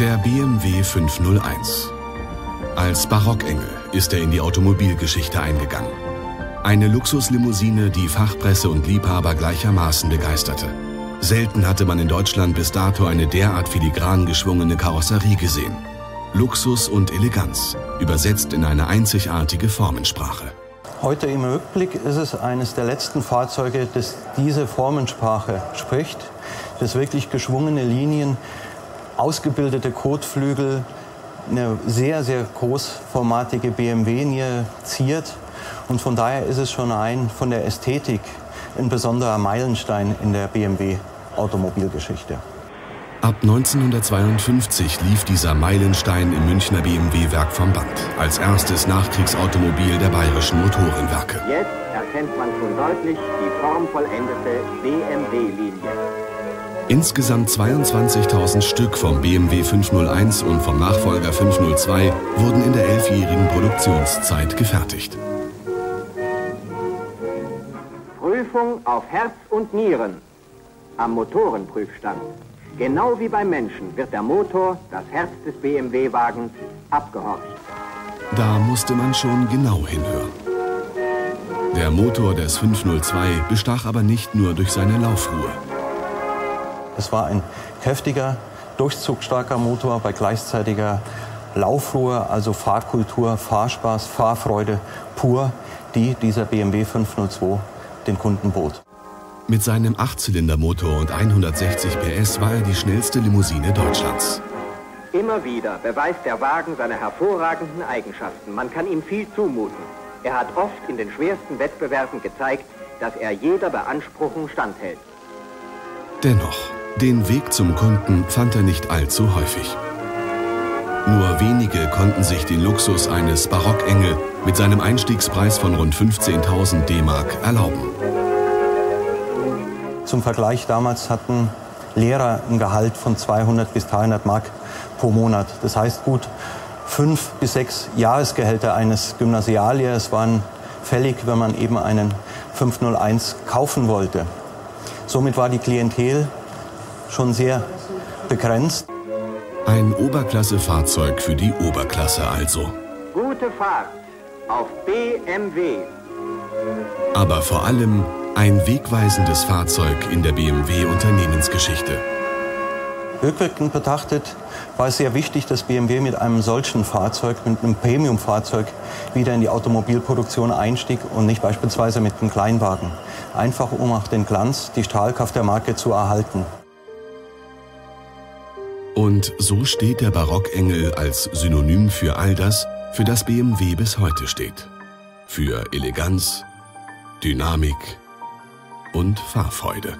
Der BMW 501. Als Barockengel ist er in die Automobilgeschichte eingegangen. Eine Luxuslimousine, die Fachpresse und Liebhaber gleichermaßen begeisterte. Selten hatte man in Deutschland bis dato eine derart filigran geschwungene Karosserie gesehen. Luxus und Eleganz, übersetzt in eine einzigartige Formensprache. Heute im Rückblick ist es eines der letzten Fahrzeuge, das diese Formensprache spricht, das wirklich geschwungene Linien, ausgebildete Kotflügel, eine sehr, sehr großformatige BMW-Niere ziert. Und von daher ist es schon ein von der Ästhetik ein besonderer Meilenstein in der BMW-Automobilgeschichte. Ab 1952 lief dieser Meilenstein im Münchner BMW-Werk vom Band, als erstes Nachkriegsautomobil der bayerischen Motorenwerke. Jetzt erkennt man schon deutlich die formvollendete BMW-Linie. Insgesamt 22.000 Stück vom BMW 501 und vom Nachfolger 502 wurden in der elfjährigen Produktionszeit gefertigt. Prüfung auf Herz und Nieren am Motorenprüfstand. Genau wie beim Menschen wird der Motor, das Herz des BMW-Wagens, abgehorcht. Da musste man schon genau hinhören. Der Motor des 502 bestach aber nicht nur durch seine Laufruhe. Es war ein kräftiger, durchzugstarker Motor bei gleichzeitiger Laufruhe, also Fahrkultur, Fahrspaß, Fahrfreude pur, die dieser BMW 502 den Kunden bot. Mit seinem Achtzylindermotor und 160 PS war er die schnellste Limousine Deutschlands. Immer wieder beweist der Wagen seine hervorragenden Eigenschaften. Man kann ihm viel zumuten. Er hat oft in den schwersten Wettbewerben gezeigt, dass er jeder Beanspruchung standhält. Dennoch, den Weg zum Kunden fand er nicht allzu häufig. Nur wenige konnten sich den Luxus eines Barockengel mit seinem Einstiegspreis von rund 15.000 D-Mark erlauben. Zum Vergleich, damals hatten Lehrer ein Gehalt von 200 bis 300 Mark pro Monat. Das heißt gut fünf bis sechs Jahresgehälter eines Gymnasiallehrers waren fällig, wenn man eben einen 501 kaufen wollte. Somit war die Klientel schon sehr begrenzt. Ein Oberklasse-Fahrzeug für die Oberklasse also. Gute Fahrt auf BMW. Aber vor allem ein wegweisendes Fahrzeug in der BMW-Unternehmensgeschichte. Rückwirkend betrachtet war es sehr wichtig, dass BMW mit einem solchen Fahrzeug, mit einem Premium-Fahrzeug, wieder in die Automobilproduktion einstieg und nicht beispielsweise mit einem Kleinwagen. Einfach um auch den Glanz, die Strahlkraft der Marke zu erhalten. Und so steht der Barockengel als Synonym für all das, für das BMW bis heute steht. Für Eleganz, Dynamik und Fahrfreude.